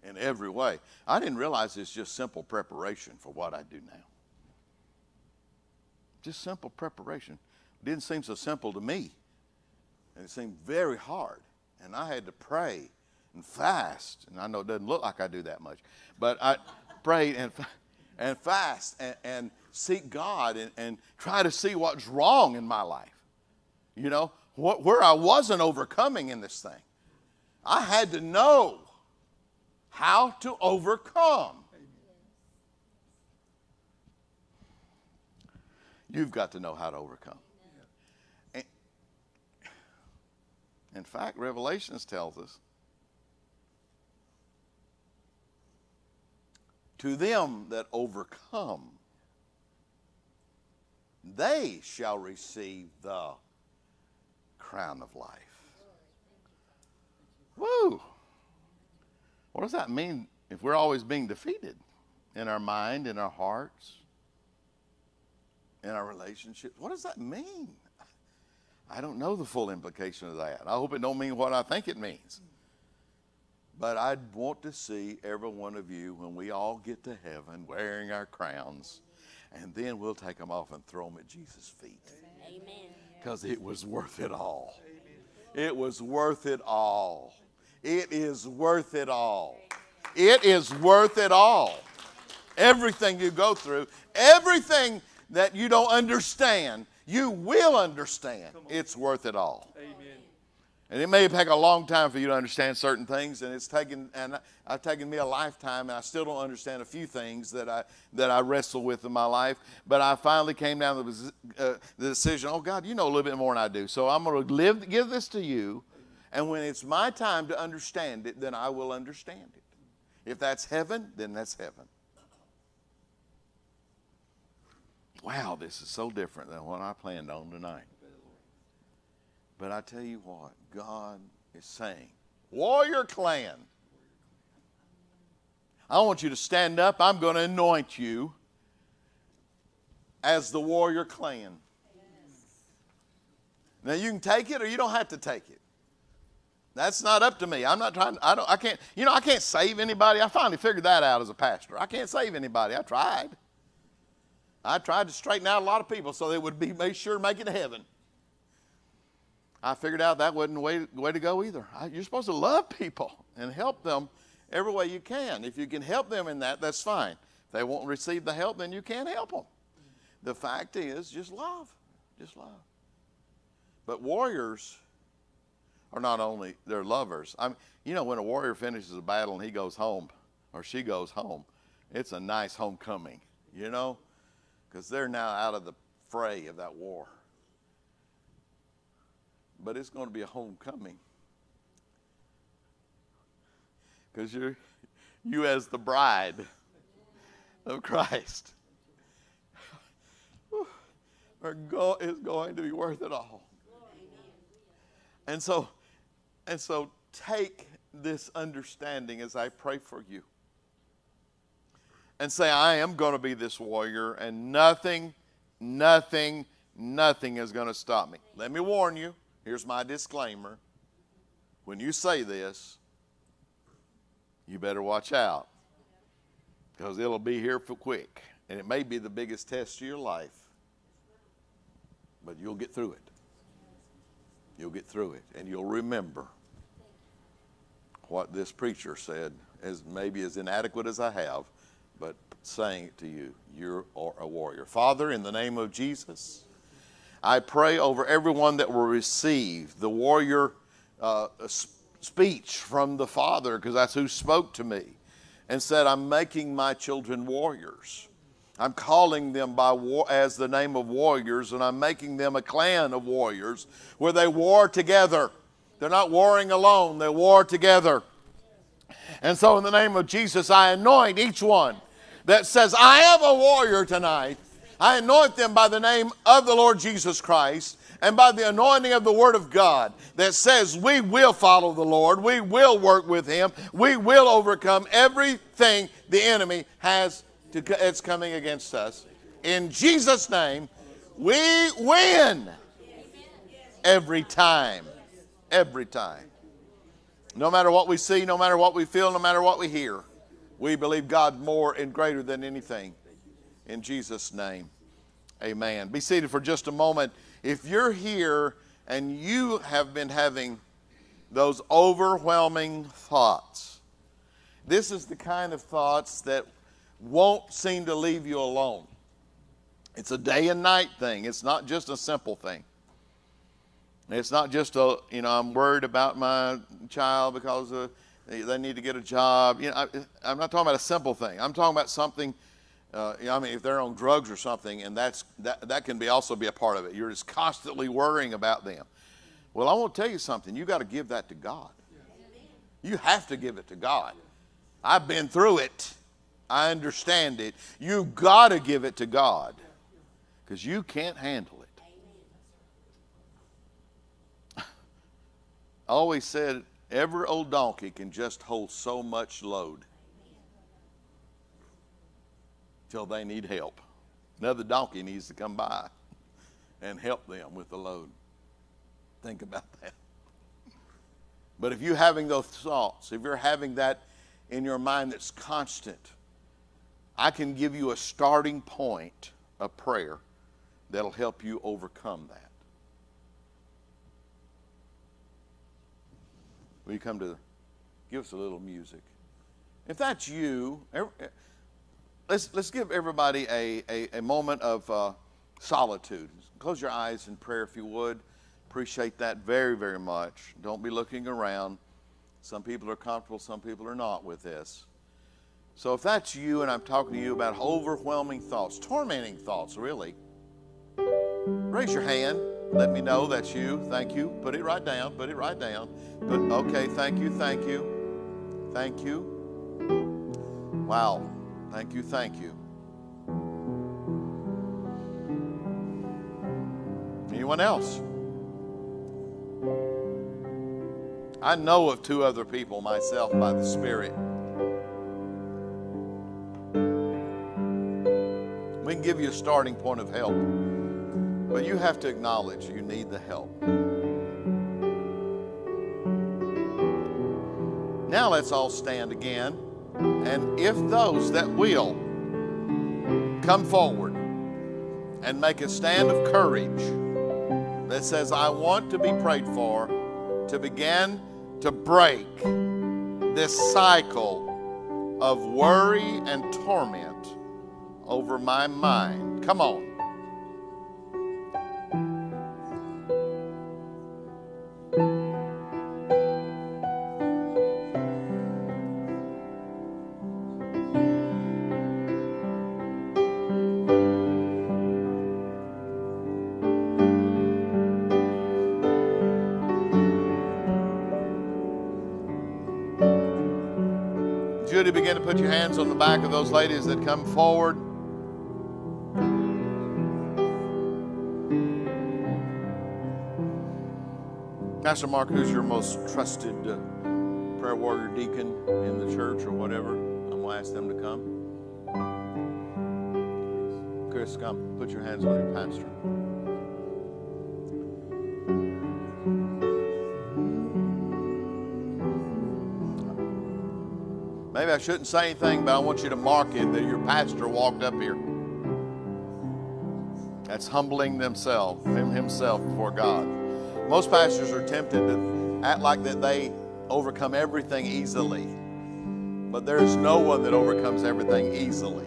in every way. I didn't realize it's just simple preparation for what I do now. Just simple preparation. It didn't seem so simple to me. And it seemed very hard. And I had to pray and fast. And I know it doesn't look like I do that much, but I prayed and, and fast and, and seek God and, and try to see what's wrong in my life. You know, what, where I wasn't overcoming in this thing. I had to know how to overcome. You've got to know how to overcome. In fact, Revelations tells us to them that overcome, they shall receive the crown of life. Woo! What does that mean if we're always being defeated in our mind, in our hearts, in our relationships? What does that mean? I don't know the full implication of that. I hope it don't mean what I think it means. But I'd want to see every one of you when we all get to heaven wearing our crowns, and then we'll take them off and throw them at Jesus' feet. Amen. Because it was worth it all. It was worth it all. It is worth it all. It is worth it all. Everything you go through, everything that you don't understand, you will understand. It's worth it all. Amen. And it may take a long time for you to understand certain things, and it's taken and I've taken me a lifetime, and I still don't understand a few things that I that I wrestle with in my life. But I finally came down to the, uh, the decision. Oh God, you know a little bit more than I do, so I'm going to live give this to you, and when it's my time to understand it, then I will understand it. If that's heaven, then that's heaven. Wow, this is so different than what I planned on tonight. But I tell you what, God is saying, Warrior Clan, I want you to stand up. I'm going to anoint you as the Warrior Clan. Now you can take it or you don't have to take it. That's not up to me. I'm not trying. I don't. I can't. You know, I can't save anybody. I finally figured that out as a pastor. I can't save anybody. I tried. I tried to straighten out a lot of people so they would be make sure to make it to heaven. I figured out that wasn't the way, way to go either. I, you're supposed to love people and help them every way you can. If you can help them in that, that's fine. If they won't receive the help, then you can't help them. The fact is, just love. Just love. But warriors are not only, they're lovers. I mean, you know, when a warrior finishes a battle and he goes home or she goes home, it's a nice homecoming, you know, because they're now out of the fray of that war but it's going to be a homecoming because you're you as the bride of Christ are go, is going to be worth it all. And so, and so take this understanding as I pray for you. And say, I am going to be this warrior, and nothing, nothing, nothing is going to stop me. Let me warn you. Here's my disclaimer. When you say this, you better watch out because it'll be here for quick. And it may be the biggest test of your life, but you'll get through it. You'll get through it, and you'll remember what this preacher said, as maybe as inadequate as I have, but saying it to you. You're a warrior. Father, in the name of Jesus. I pray over everyone that will receive the warrior uh, speech from the Father, because that's who spoke to me and said, I'm making my children warriors. I'm calling them by war, as the name of warriors, and I'm making them a clan of warriors where they war together. They're not warring alone, they war together. And so, in the name of Jesus, I anoint each one that says, I am a warrior tonight. I anoint them by the name of the Lord Jesus Christ and by the anointing of the Word of God that says we will follow the Lord, we will work with Him, we will overcome everything the enemy has to, it's coming against us. In Jesus' name, we win every time. Every time. No matter what we see, no matter what we feel, no matter what we hear, we believe God more and greater than anything. In Jesus' name, amen. Be seated for just a moment. If you're here and you have been having those overwhelming thoughts, this is the kind of thoughts that won't seem to leave you alone. It's a day and night thing, it's not just a simple thing. It's not just a, you know, I'm worried about my child because uh, they need to get a job. You know, I, I'm not talking about a simple thing. I'm talking about something uh, you know, I mean, if they're on drugs or something, and that's that, that can be also be a part of it. You're just constantly worrying about them. Well, I want to tell you something. You got to give that to God. You have to give it to God. I've been through it. I understand it. You've got to give it to God because you can't handle it. <laughs> I always said every old donkey can just hold so much load they need help. Another donkey needs to come by and help them with the load. Think about that. But if you're having those thoughts, if you're having that in your mind that's constant, I can give you a starting point of prayer that'll help you overcome that. Will you come to give us a little music? If that's you, let's, let's give everybody a, a, a moment of uh, solitude. Close your eyes in prayer if you would. Appreciate that very, very much. Don't be looking around. Some people are comfortable, some people are not with this. So if that's you and I'm talking to you about overwhelming thoughts, tormenting thoughts, really, raise your hand. Let me know that's you. Thank you. Put it right down. Put it right down. Okay, thank you, thank you. Thank you. Wow. Thank you, thank you. Anyone else? I know of two other people myself by the Spirit. We can give you a starting point of help, but you have to acknowledge you need the help. Now let's all stand again. And if those that will come forward and make a stand of courage that says, I want to be prayed for, to begin to break this cycle of worry and torment over my mind. Come on. Put your hands on the back of those ladies that come forward. Pastor Mark, who's your most trusted uh, prayer warrior deacon in the church or whatever? I'm going to ask them to come. Chris, come. Put your hands on your pastor. I shouldn't say anything, but I want you to mark it that your pastor walked up here. That's humbling themselves, him himself before God. Most pastors are tempted to act like that they overcome everything easily. But there is no one that overcomes everything easily.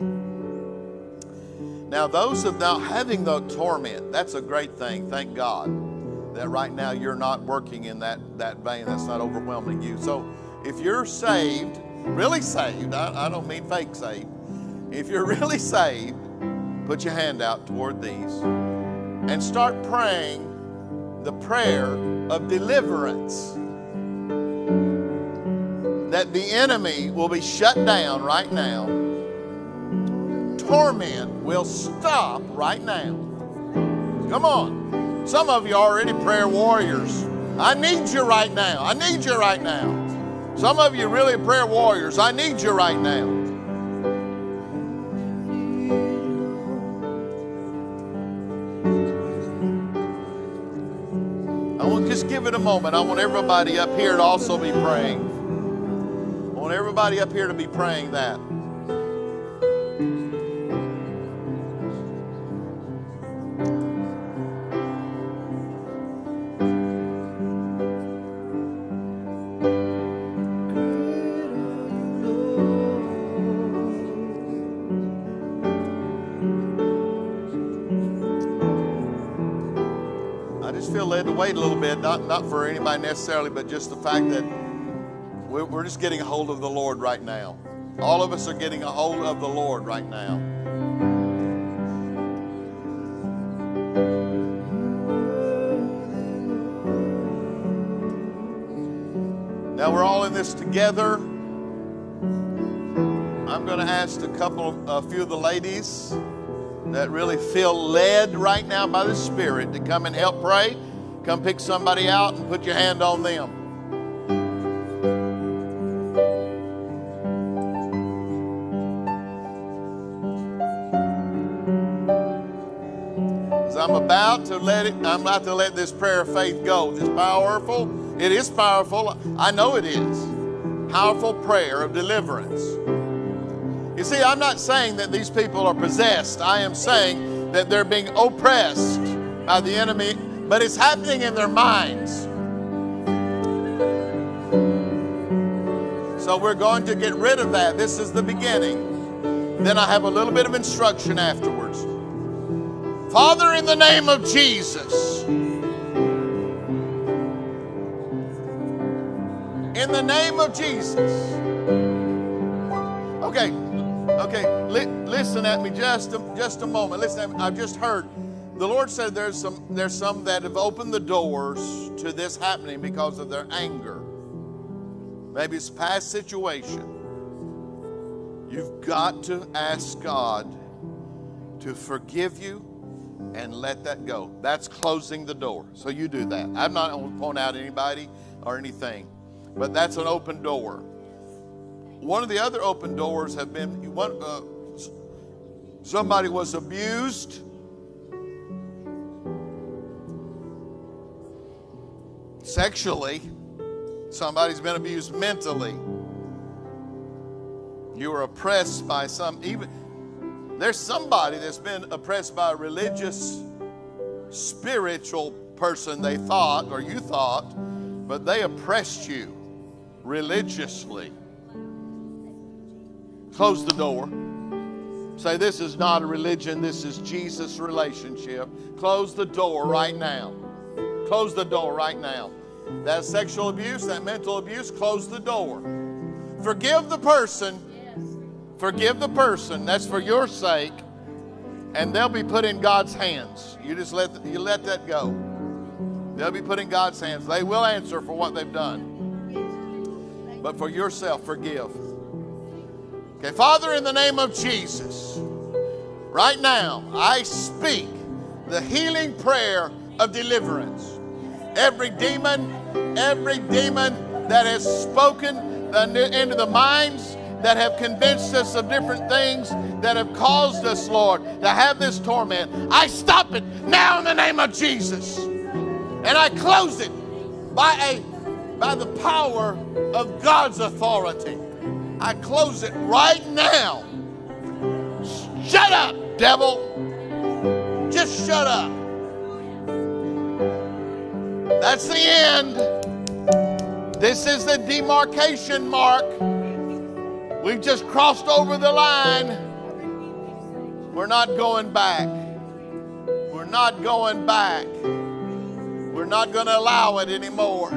Now, those of now having the torment, that's a great thing. Thank God that right now you're not working in that, that vein. That's not overwhelming you. So if you're saved, really saved, I, I don't mean fake saved. If you're really saved, put your hand out toward these and start praying the prayer of deliverance. That the enemy will be shut down right now. Torment will stop right now. Come on. Some of you are already prayer warriors. I need you right now. I need you right now. Some of you really prayer warriors. I need you right now. I want just give it a moment. I want everybody up here to also be praying. I want everybody up here to be praying that. Wait a little bit, not, not for anybody necessarily, but just the fact that we're, we're just getting a hold of the Lord right now. All of us are getting a hold of the Lord right now. Now we're all in this together. I'm going to ask a couple, a few of the ladies that really feel led right now by the Spirit to come and help pray. Come pick somebody out and put your hand on them. I'm about to let it, I'm about to let this prayer of faith go. It's powerful. It is powerful. I know it is. Powerful prayer of deliverance. You see, I'm not saying that these people are possessed. I am saying that they're being oppressed by the enemy, but it's happening in their minds. So we're going to get rid of that. This is the beginning. Then I have a little bit of instruction afterwards. Father, in the name of Jesus, in the name of Jesus. Okay, okay, li- listen at me just a, just a moment. Listen. I've just heard the Lord said there's some there's some that have opened the doors to this happening because of their anger. Maybe it's past situation. You've got to ask God to forgive you and let that go. That's closing the door. So you do that. I'm not going to point out anybody or anything, but that's an open door. One of the other open doors have been one. Uh, somebody was abused. Sexually, somebody's been abused mentally. You were oppressed by some, even there's somebody that's been oppressed by a religious, spiritual person they thought, or you thought, but they oppressed you religiously. Close the door. Say, This is not a religion, this is Jesus' relationship. Close the door right now. Close the door right now. That sexual abuse, that mental abuse, close the door. Forgive the person. Forgive the person. That's for your sake. And they'll be put in God's hands. You just let, you let that go. They'll be put in God's hands. They will answer for what they've done. But for yourself, forgive. Okay, Father, in the name of Jesus, right now, I speak the healing prayer of deliverance. Every demon, every demon that has spoken into the minds that have convinced us of different things that have caused us, Lord, to have this torment. I stop it now in the name of Jesus. And I close it by a by the power of God's authority. I close it right now. Shut up, devil. Just shut up. That's the end. This is the demarcation mark. We've just crossed over the line. We're not going back. We're not going back. We're not going to allow it anymore.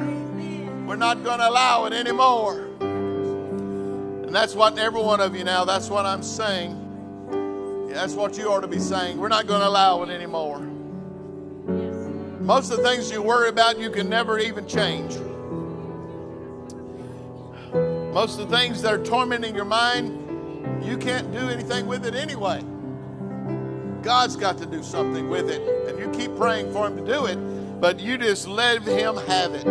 We're not going to allow it anymore. And that's what every one of you now, that's what I'm saying. That's what you ought to be saying. We're not going to allow it anymore. Most of the things you worry about, you can never even change. Most of the things that are tormenting your mind, you can't do anything with it anyway. God's got to do something with it. And you keep praying for Him to do it, but you just let Him have it.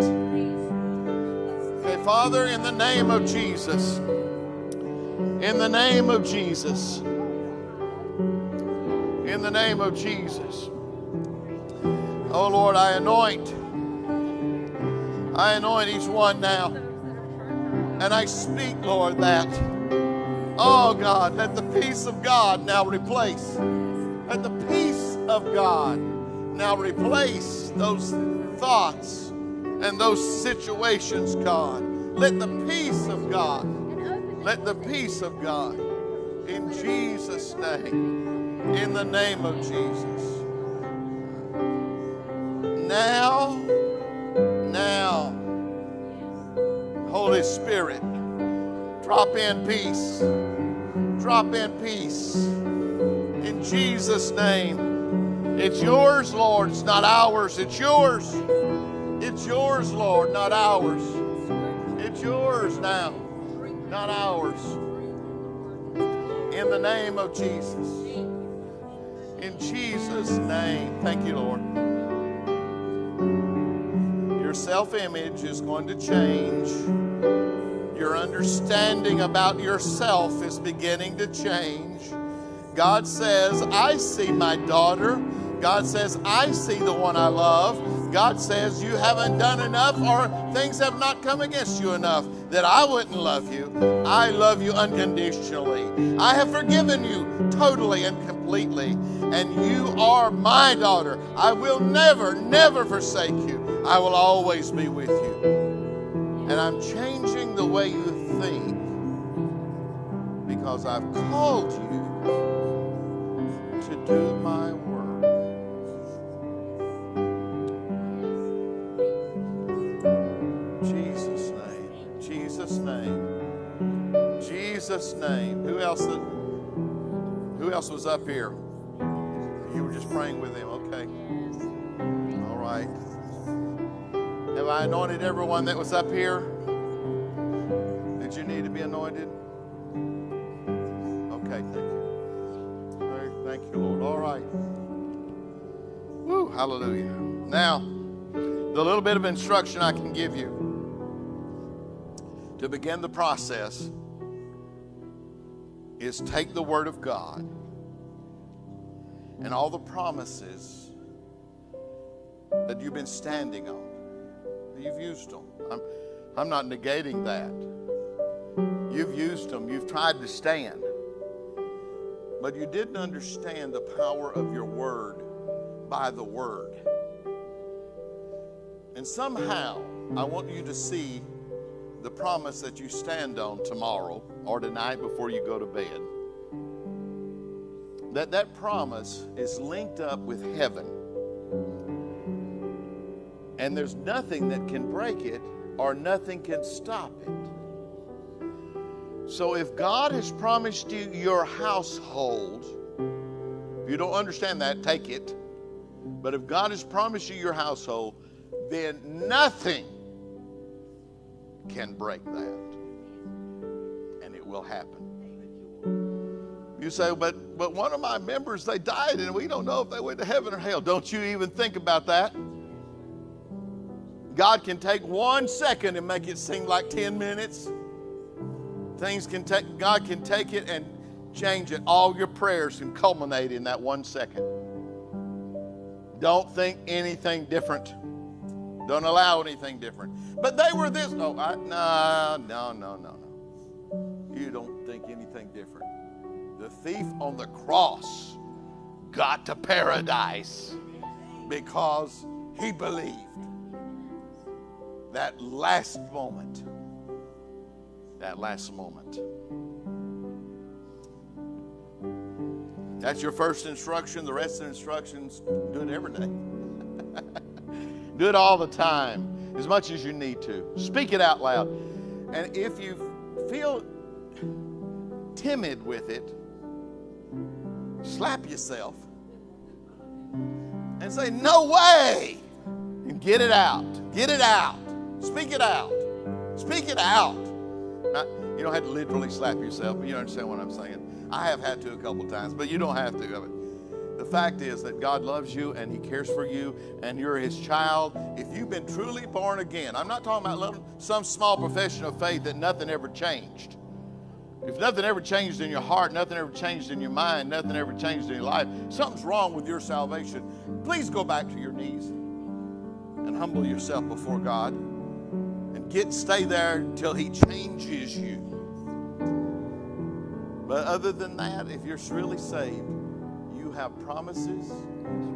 Okay, Father, in the name of Jesus, in the name of Jesus, in the name of Jesus. Oh Lord, I anoint. I anoint each one now. And I speak, Lord, that, oh God, let the peace of God now replace. Let the peace of God now replace those thoughts and those situations, God. Let the peace of God, let the peace of God, in Jesus' name, in the name of Jesus. Now, now, Holy Spirit, drop in peace. Drop in peace. In Jesus' name. It's yours, Lord. It's not ours. It's yours. It's yours, Lord, not ours. It's yours now, not ours. In the name of Jesus. In Jesus' name. Thank you, Lord. Your self image is going to change. Your understanding about yourself is beginning to change. God says, I see my daughter. God says, I see the one I love. God says, You haven't done enough or things have not come against you enough that I wouldn't love you. I love you unconditionally. I have forgiven you totally and completely. And you are my daughter. I will never, never forsake you. I will always be with you. And I'm changing the way you think because I've called you to do my work. Jesus' name. Jesus' name. Jesus' name. Who else? Who else was up here? You were just praying with him. Okay. All right. Have I anointed everyone that was up here? Did you need to be anointed? Okay, thank you. All right, thank you, Lord. All right. Woo, hallelujah. Now, the little bit of instruction I can give you to begin the process is take the Word of God and all the promises that you've been standing on. You've used them. I'm, I'm not negating that. You've used them. You've tried to stand. But you didn't understand the power of your word by the word. And somehow, I want you to see the promise that you stand on tomorrow or tonight before you go to bed. That that promise is linked up with heaven. And there's nothing that can break it or nothing can stop it. So if God has promised you your household, if you don't understand that, take it. But if God has promised you your household, then nothing can break that. And it will happen. You say, but but one of my members they died and we don't know if they went to heaven or hell. Don't you even think about that? God can take one second and make it seem like 10 minutes. Things can take God can take it and change it. All your prayers can culminate in that one second. Don't think anything different. Don't allow anything different. But they were this. Oh, I, no, no, no, no, no. You don't think anything different. Thief on the cross got to paradise because he believed. That last moment. That last moment. That's your first instruction. The rest of the instructions, do it every day. <laughs> do it all the time, as much as you need to. Speak it out loud. And if you feel timid with it, slap yourself and say, No way! And get it out. Get it out. Speak it out. Speak it out. You don't have to literally slap yourself, but you understand what I'm saying. I have had to a couple times, but you don't have to. The fact is that God loves you and He cares for you, and you're His child. If you've been truly born again, I'm not talking about some small profession of faith that nothing ever changed. If nothing ever changed in your heart, nothing ever changed in your mind, nothing ever changed in your life, something's wrong with your salvation. Please go back to your knees and humble yourself before God and get stay there till He changes you. But other than that, if you're really saved, you have promises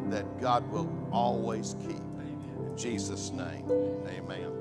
that God will always keep. In Jesus' name, amen.